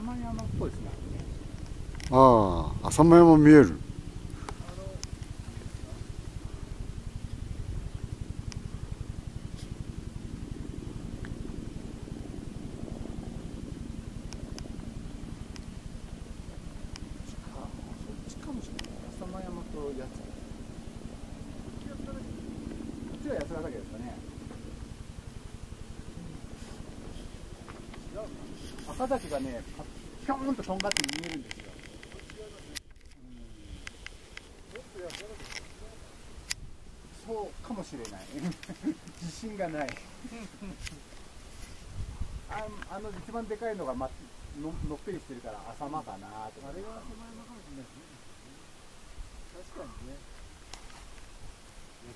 浅間山っぽいですねああ浅間山見える八つ。こっちは八ヶ岳ですかね。赤岳がねパピョーンととんがって見えるんですよ。そうかもしれない。自信がない。ああの一番でかいのが、ま、ののっぺりしてるから浅間かなあれが浅間山かもしれないですね。確かにね。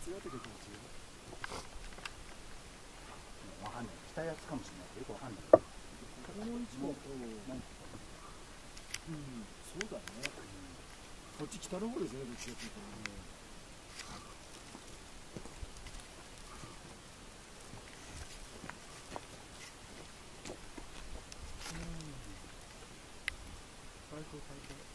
八ヶ岳とも違うわかんない。北八つかもしれない。よくわかんないこの位置だと、うん、そうだね。こっち北の方ですね、どっちかっていうと。最高最高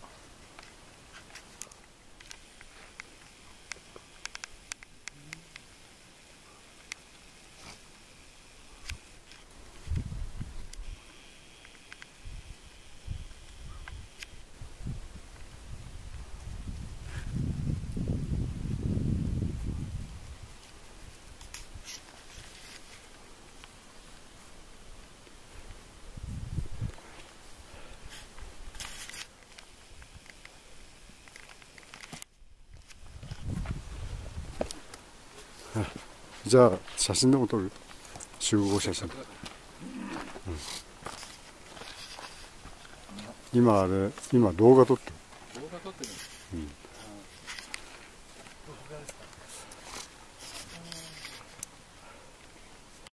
じゃあ写真でも撮る。集合写真、うん。今あれ今動画撮ってる。動画撮ってるんです